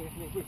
Okay, wait, wait.